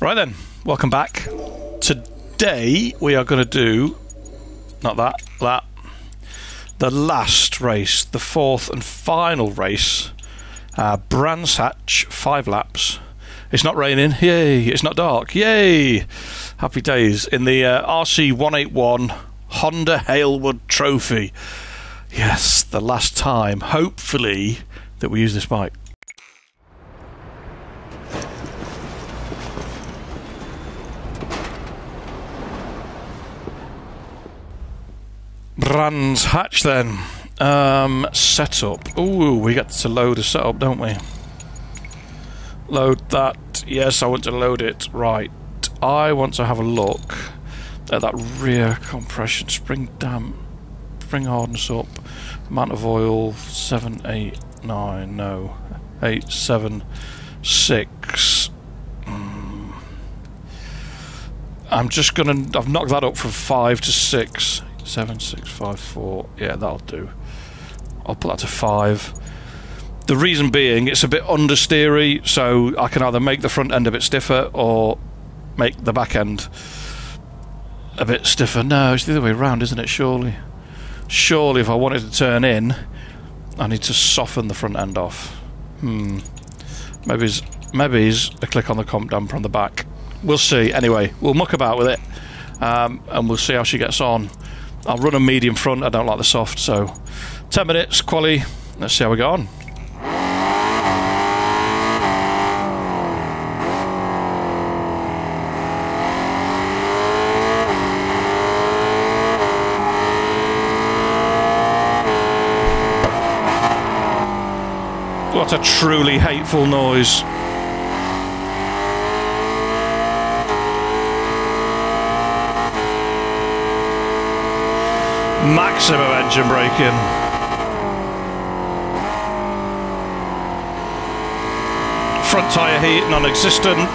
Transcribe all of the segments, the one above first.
Right then, welcome back. Today we are going to do not that, that. The last race, the fourth and final race. Uh, Brands Hatch, five laps. It's not raining, yay! It's not dark, yay! Happy days in the uh, RC 181 Honda Hailwood Trophy. Yes, the last time, hopefully, that we use this bike. Brands Hatch then. Um, setup. Ooh, we get to load a setup, don't we? Load that. Yes, I want to load it. Right. I want to have a look at that rear compression. Spring damp. Spring hardness up. Amount of oil. 7, 8, 9. No. 8, 7, 6. Mm. I'm just gonna. I've knocked that up from 5 to 6. Seven, six, five, four. Yeah, that'll do. I'll put that to five. The reason being, it's a bit understeery, so I can either make the front end a bit stiffer or make the back end a bit stiffer. No, it's the other way around, isn't it? Surely. Surely, if I wanted to turn in, I need to soften the front end off. Hmm. Maybe maybe a click on the comp damper on the back. We'll see. Anyway, we'll muck about with it, um, and we'll see how she gets on. I'll run a medium front. I don't like the soft, so 10 minutes, quali. Let's see how we go on. What a truly hateful noise. Maximum engine braking. Front tyre heat non-existent.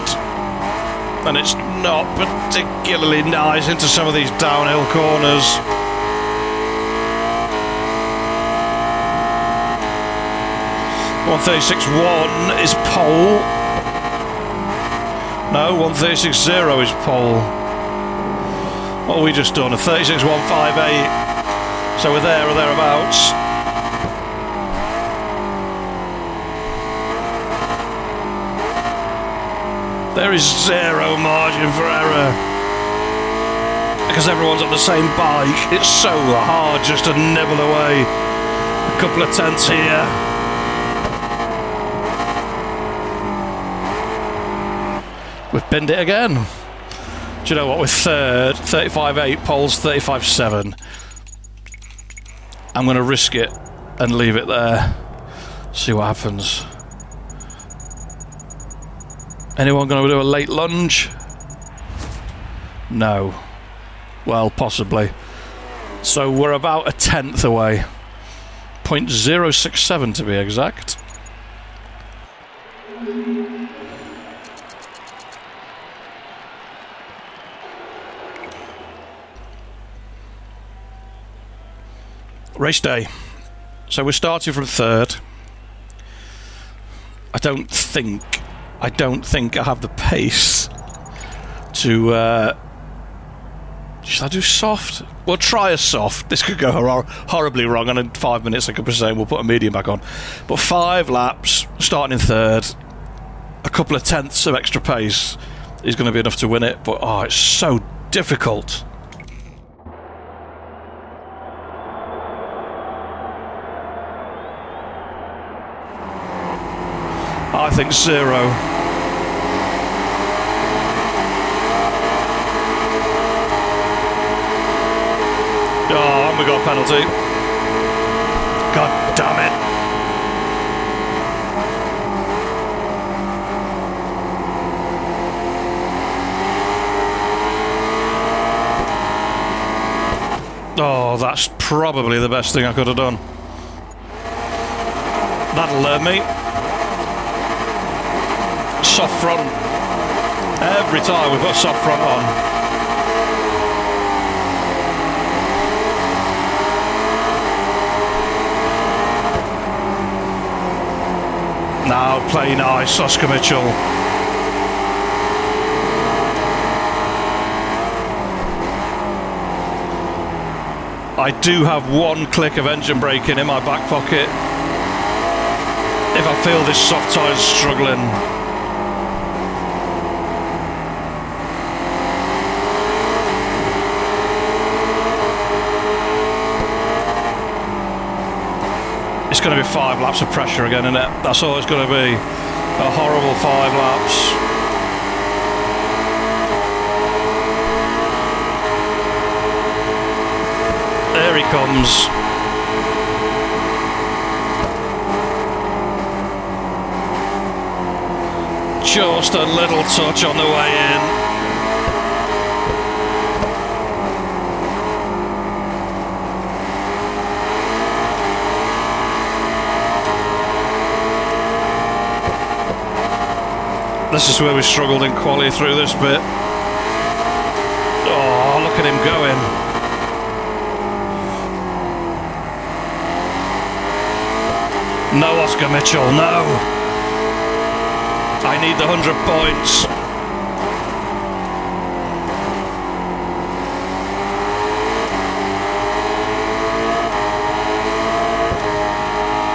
And it's not particularly nice into some of these downhill corners. One thirty six one is pole. No, one thirty six zero is pole. What have we just done? A 36158. So we're there or thereabouts. There is zero margin for error. Because everyone's on the same bike. It's so hard just to nibble away. A couple of tenths here. We've binned it again. Do you know what? We're third, 35.8, poles 35.7. I'm going to risk it and leave it there. See what happens. Anyone going to do a late lunge? No. Well, possibly. So we're about a tenth away. 0.067 to be exact. Race day. So we're starting from third. I don't think, I don't think I have the pace to. Uh, should I do soft? We'll try a soft. This could go hor- horribly wrong, and in five minutes I could be saying we'll put a medium back on. But five laps, starting in third, a couple of tenths of extra pace is going to be enough to win it. But oh, it's so difficult. I think zero. Oh, and we got a penalty. God damn it. Oh, that's probably the best thing I could have done. That'll learn me soft front every time we put soft front on. Now playing nice, Oscar Mitchell. I do have one click of engine braking in my back pocket if I feel this soft tyre is struggling. It's going to be five laps of pressure again, isn't it? That's all it's going to be. A horrible five laps. There he comes. Just a little touch on the way in. This is where we struggled in quality through this bit. Oh, look at him going. No, Oscar Mitchell, no. I need the 100 points.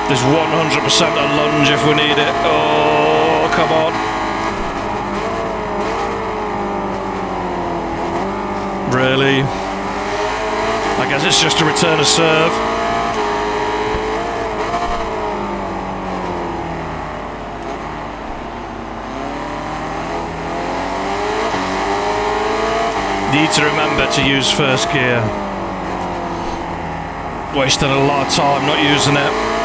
There's 100% a lunge if we need it. Oh, come on. Really? I guess it's just a return of serve. need to remember to use first gear. Wasted a lot of time not using it.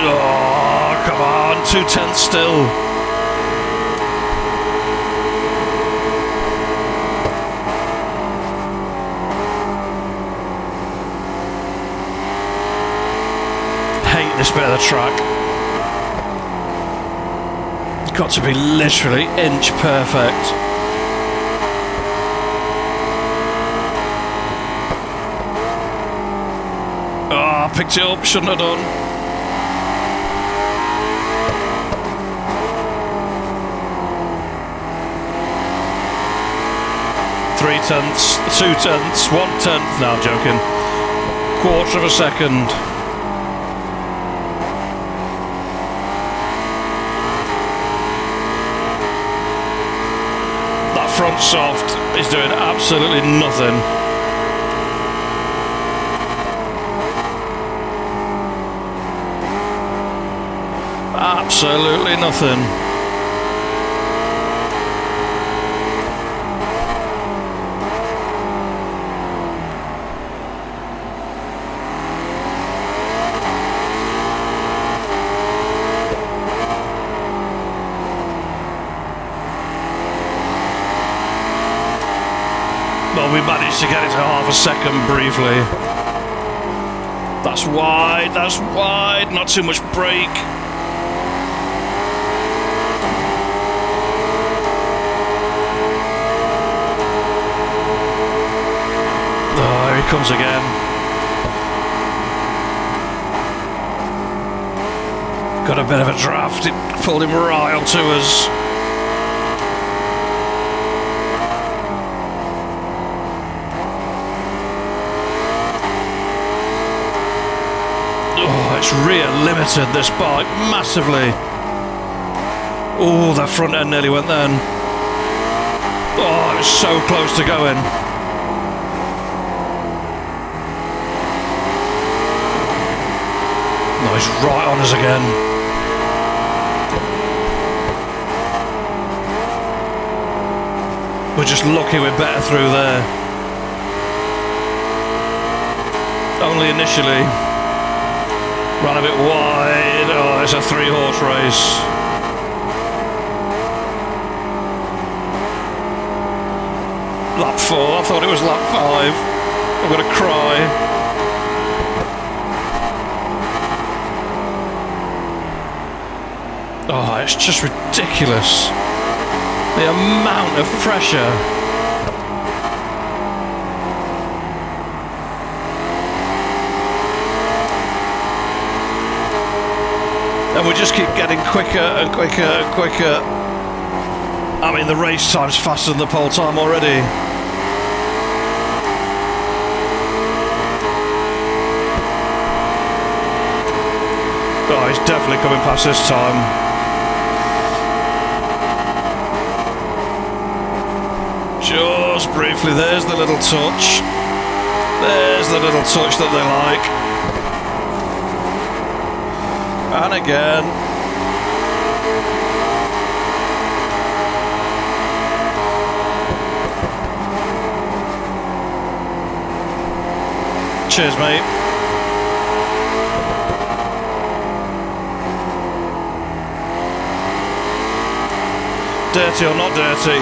Oh, come tenths still. Hate this bit of the track. Got to be literally inch perfect. Oh, picked it up, shouldn't have done. Three tenths, two tenths, one tenth. No, I'm joking. Quarter of a second. That front soft is doing absolutely nothing. Absolutely nothing. we managed to get it to half a second briefly. That's wide, that's wide, not too much brake. Oh, ah, here he comes again. Got a bit of a draft, it pulled him right onto us. It's rear limited this bike massively. Oh, that front end nearly went then. Oh, it was so close to going. No, he's right on us again. We're just lucky we're better through there. Only initially. Run a bit wide. Oh, it's a three horse race. Lap four. I thought it was lap five. I'm going to cry. Oh, it's just ridiculous. The amount of pressure. And we just keep getting quicker and quicker and quicker. I mean, the race time's faster than the pole time already. Oh, he's definitely coming past this time. Just briefly, there's the little touch. There's the little touch that they like. And again. Cheers, mate. dirty or not dirty,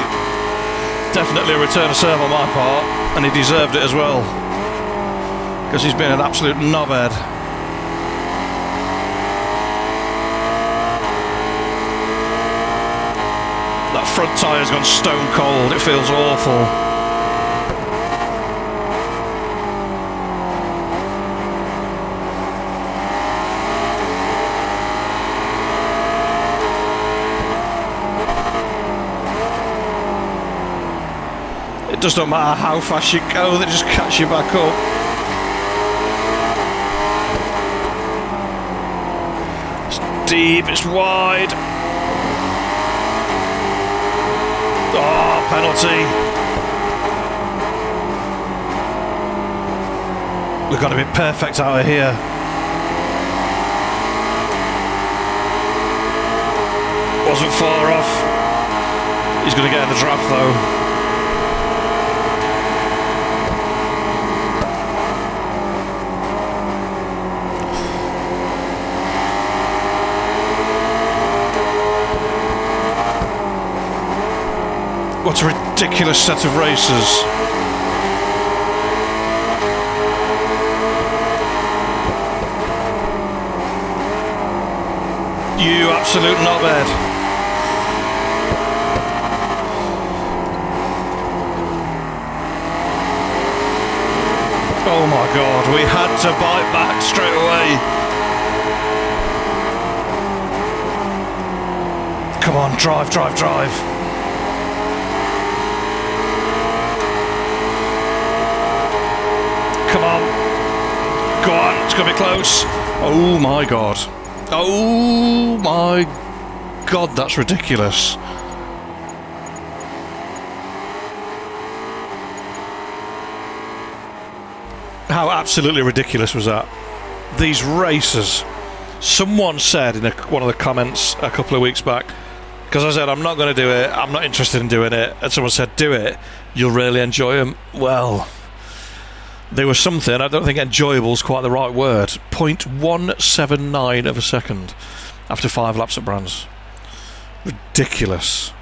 definitely a return of serve on my part, and he deserved it as well. Because he's been an absolute knobhead. Front tyre's gone stone cold, it feels awful. It does not matter how fast you go, they just catch you back up. It's deep, it's wide. Oh, penalty. We've got to be perfect out of here. Wasn't far off. He's going to get in the draft though. What a ridiculous set of races. You absolute knobhead. Oh my god, we had to bite back straight away. Come on, drive, drive, drive. Come on. Go on. It's going to be close. Oh my god. Oh my god, that's ridiculous. How absolutely ridiculous was that? These races. Someone said in a, one of the comments a couple of weeks back, because I said, I'm not going to do it, I'm not interested in doing it, and someone said, Do it, you'll really enjoy them. Well, there was something, I don't think enjoyable is quite the right word, 0.179 of a second after five laps at Brands. Ridiculous.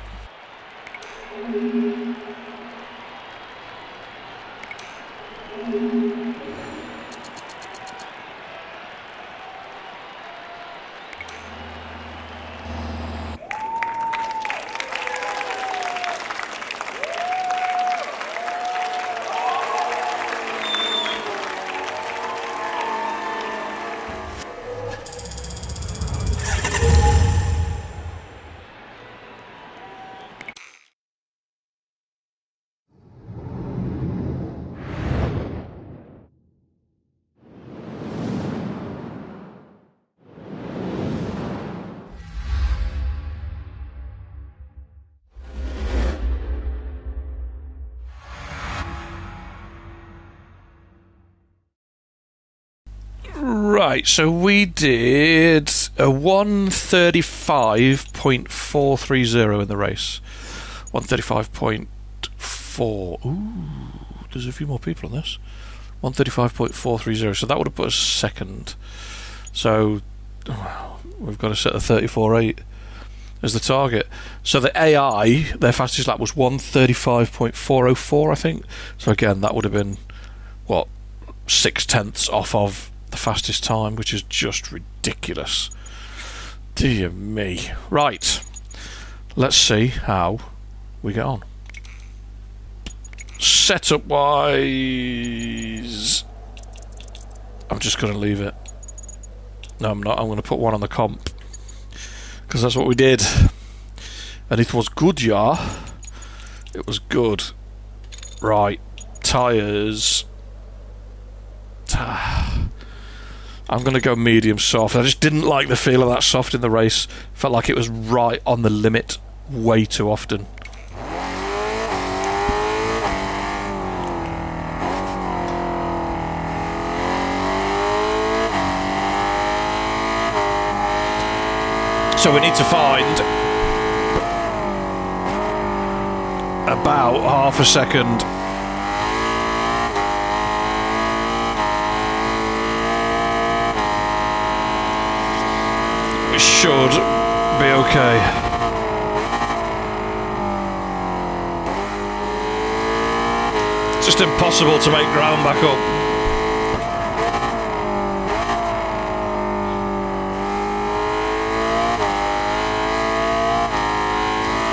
Right, so we did a 135.430 in the race. 135.4. Ooh, there's a few more people on this. 135.430, so that would have put us second. So we've got to set the 34.8 as the target. So the AI, their fastest lap was 135.404, I think. So again, that would have been, what, six tenths off of the fastest time, which is just ridiculous. Dear me. Right. Let's see how we get on. Setup wise, I'm just going to leave it. No, I'm not. I'm going to put one on the comp. Because that's what we did. And it was good, yeah. It was good. Right. Tyres. I'm going to go medium soft. I just didn't like the feel of that soft in the race. Felt like it was right on the limit way too often. So we need to find about half a second. Should be okay. It's just impossible to make ground back up.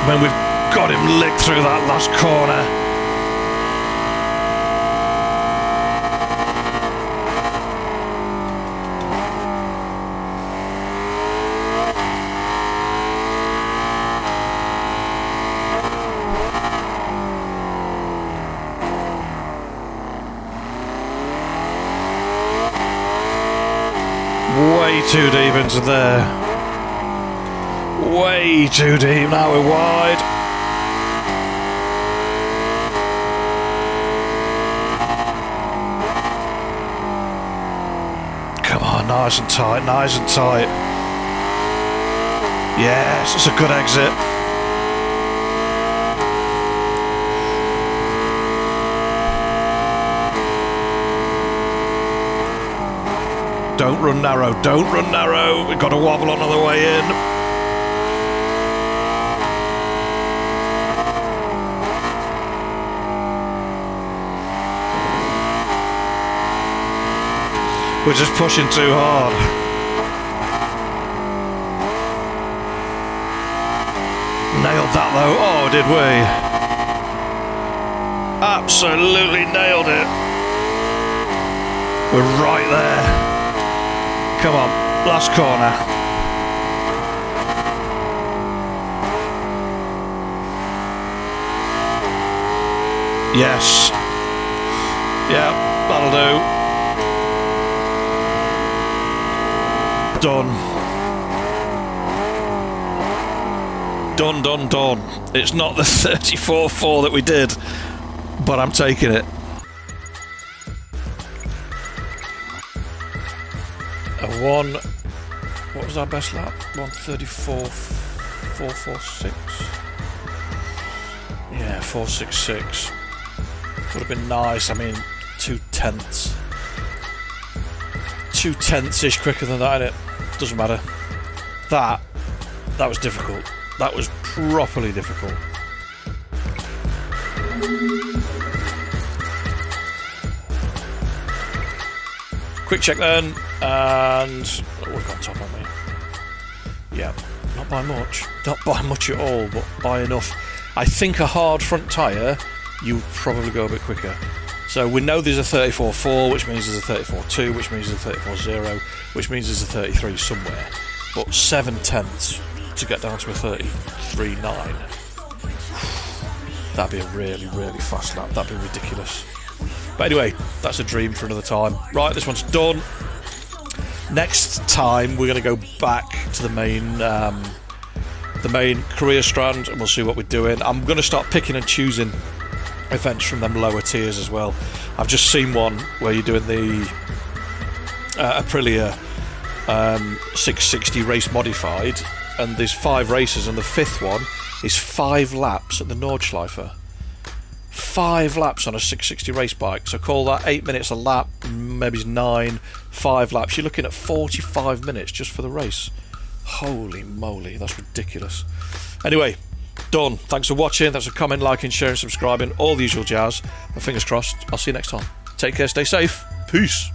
when we've got him licked through that last corner. Way too deep into there way too deep. Now we're wide. Come on, nice and tight, nice and tight. Yes, it's a good exit. Don't run narrow, don't run narrow. We've got to wobble on the way in. We're just pushing too hard. Nailed that though. Oh, did we? Absolutely nailed it. We're right there. Come on, last corner. Yes. Yeah, that'll do. Done. Done, done, done. It's not the 34-4 that we did, but I'm taking it. One, what was our best lap? 134, 446. Yeah, 466. Would have been nice. I mean, two tenths. Two tenths ish quicker than that, innit? doesn't matter. That, that was difficult. That was properly difficult. Quick check then, and oh, we've got top on me. Yeah, not by much. Not by much at all, but by enough. I think a hard front tyre, you probably go a bit quicker. So we know there's a 34.4, which means there's a 34.2, which means there's a 34.0, which means there's a 33 somewhere. But 7 tenths to get down to a 33.9. That'd be a really, really fast lap. That'd be ridiculous. But anyway, that's a dream for another time. Right, this one's done. Next time, we're going to go back to the main. Um, the main career strand and we'll see what we're doing. I'm going to start picking and choosing events from them lower tiers as well. I've just seen one where you're doing the uh, Aprilia um, 660 race modified, and there's five races, and the fifth one is five laps at the Nordschleife. Five laps on a 660 race bike, so call that eight minutes a lap, maybe nine, five laps. You're looking at 45 minutes just for the race. Holy moly, that's ridiculous. Anyway, done. Thanks for watching. Thanks for commenting, liking, sharing, subscribing, all the usual jazz. And fingers crossed, I'll see you next time. Take care, stay safe. Peace.